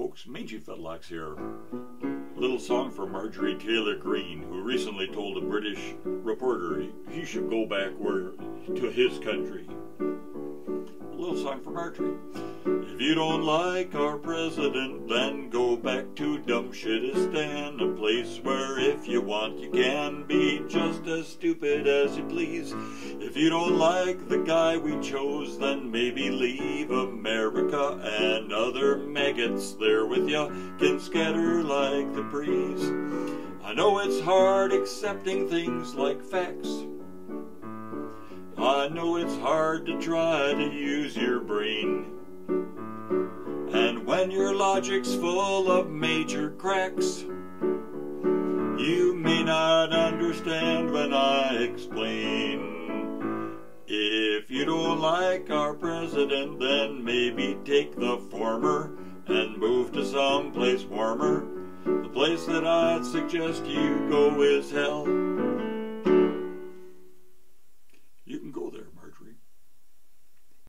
folks, Mangy Fetlocks here. A little song for Marjorie Taylor Greene, who recently told a British reporter he should go back where to his country. A little song for Marjorie. You don't like our president, then go back to Dumshitistan, a place where if you want you can be just as stupid as you please. If you don't like the guy we chose, then maybe leave America and other maggots there with you can scatter like the breeze. I know it's hard accepting things like facts. I know it's hard to try to use your brain. And your logic's full of major cracks, you may not understand when I explain. If you don't like our president, then maybe take the former and move to some place warmer. The place that I'd suggest you go is hell.